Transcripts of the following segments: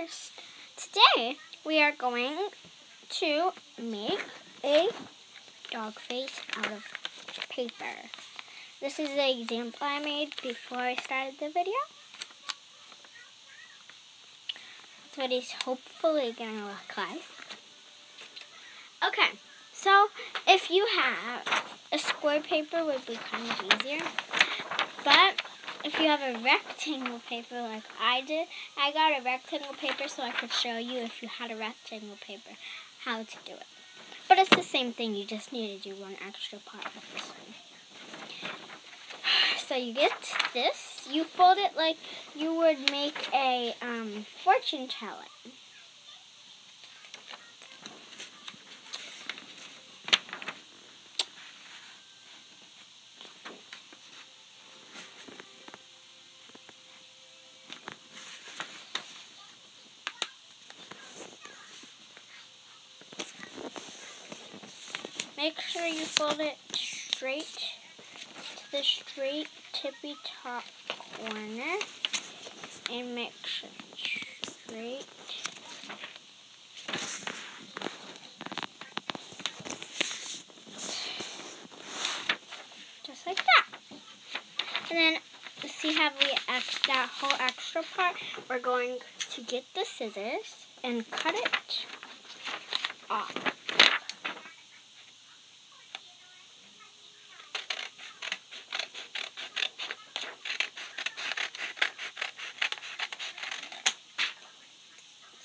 first. Today we are going to make a dog face out of paper. This is the example I made before I started the video. That's what he's hopefully going to look like. Okay, so if you have a square paper would be kind of easier. But if you have a rectangle paper like I did, I got a rectangle paper so I could show you if you had a rectangle paper how to do it. But it's the same thing, you just need to do one extra part with this one. So you get this, you fold it like you would make a um, fortune telling. Make sure you fold it straight to the straight tippy top corner and make sure straight just like that. And then see how we X that whole extra part? We're going to get the scissors and cut it off.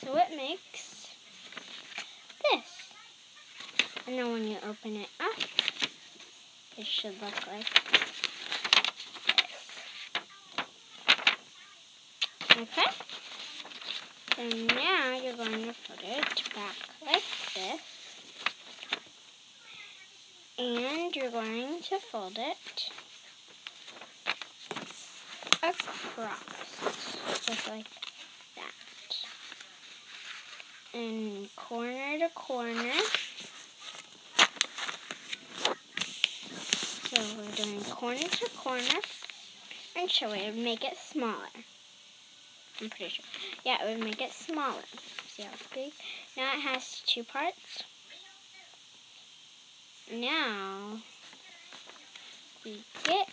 So it makes this. And then when you open it up, it should look like this. Okay? And now you're going to put it back like this. And you're going to fold it across, just like and corner to corner. So we're doing corner to corner and show it would make it smaller. I'm pretty sure. Yeah, it would make it smaller. See how it's big? Now it has two parts. Now we get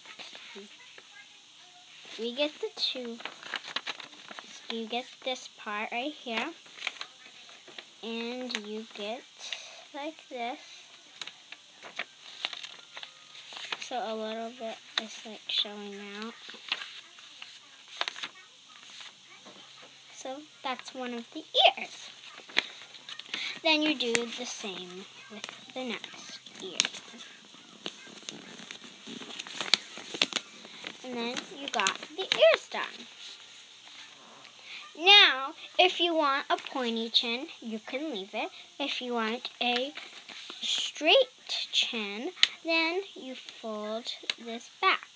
we get the two. You get this part right here and you get like this. So a little bit is like showing out. So that's one of the ears. Then you do the same with the next ear. And then you got the ears done. If you want a pointy chin, you can leave it. If you want a straight chin, then you fold this back.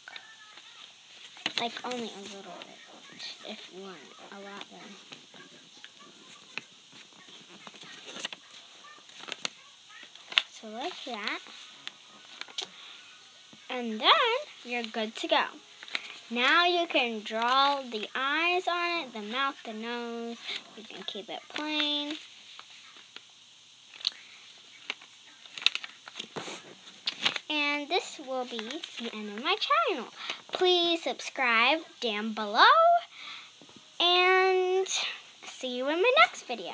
Like only a little bit, if you want a lot then. So like that. And then you're good to go. Now you can draw the eyes on it, the mouth, the nose. You can keep it plain. And this will be the end of my channel. Please subscribe down below. And see you in my next video.